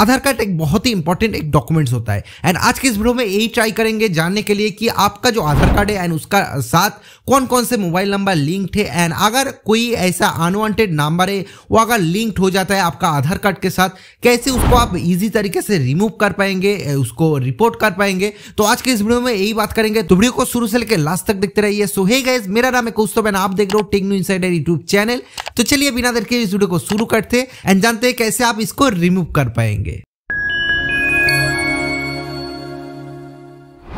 आधार card एक बहुत ही important एक डॉक्यूमेंट्स होता है। एंड आज के इस वीडियो में यही ट्राई करेंगे जानने के लिए कि आपका जो आधार कार्ड है एंड उसका साथ कौन कौन से मोबाइल नंबर लिंक्ड है। एंड अगर कोई ऐसा अनवांटेड नंबर है, वो अगर लिंक्ड हो जाता है आपका आधार कार्ड के साथ, कैसे उसको आप इजी तरीके से रिमूव कर पाएँगे उसको रिपोर्ट कर पाएँगे? तो आज के इस वीडियो में यही बात करेंगे। तो वीडियो को शुरू से लेकर लास्ट तक देखते रहिए। सो हे गाइस मेरा नाम है कौस्तुभ एंड आप देख रहे हो tech new insider YouTube channel तो चलिए, बिना देर के इस वीडियो को शुरू करते एंड जानते हैं कैसे आप इसको रिमूव कर पाएँगे।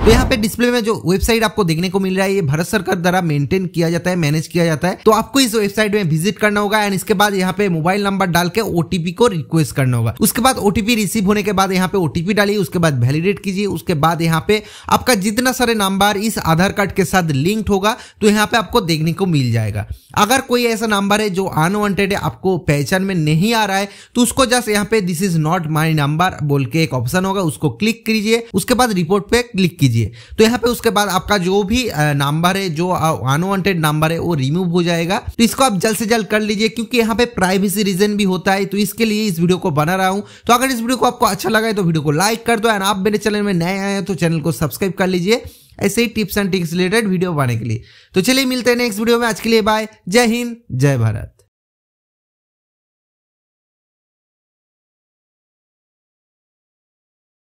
B. पे डिस्प्ले में जो वेबसाइट आपको देखने को मिल रहा है, ये भारत सरकार द्वारा मेंटेन किया जाता है मैनेज किया जाता है तो आपको इस वेबसाइट में विज़िट करना होगा एंड इसके बाद यहाँ पे मोबाइल नंबर डाल के ओटीपी को रिक्वेस्ट करना होगा। उसके बाद ओटीपी रिसीव होने के बाद यहाँ पे ओटीपी डालिए, उसके बाद वैलिडेट कीजिए, उसके बाद यहाँ पे आपका जितना सारे नंबर इस आधार कार्ड के साथ लिंक्ड होगा तो यहाँ पे आपको देखने को मिल जाएगा। अगर कोई ऐसा नंबर है जो अनवांटेड है, आपको पहचान में नहीं आ रहा है तो उसको जस्ट यहाँ पे this is not my number बोल के एक ऑप्शन होगा, उसको क्लिक कीजिए, उसके बाद रिपोर्ट पे क्लिक कीजिए कीजिए। तो यहाँ पे उसके बाद आपका जो भी नंबर है, जो अनवांटेड नंबर है, वो रिमूव हो जाएगा। तो इसको आप जल्द से जल्द कर लीजिए, क्योंकि यहाँ पे प्राइवेसी रीजन भी होता है तो इसके लिए इस वीडियो को बना रहा हूँ। तो अगर इस वीडियो को आपको अच्छा लगा है तो वीडियो को लाइक कर दो एंड आप मेरे चैनल में नए आए हैं तो चैनल को सब्सक्राइब कर लीजिए। ऐसे ही tips and tricks related video बनाने के लिए। तो चलिए मिलते हैं नेक्स्ट वीडियो में, आज के लिए बाय जय हिंद, जय भारत।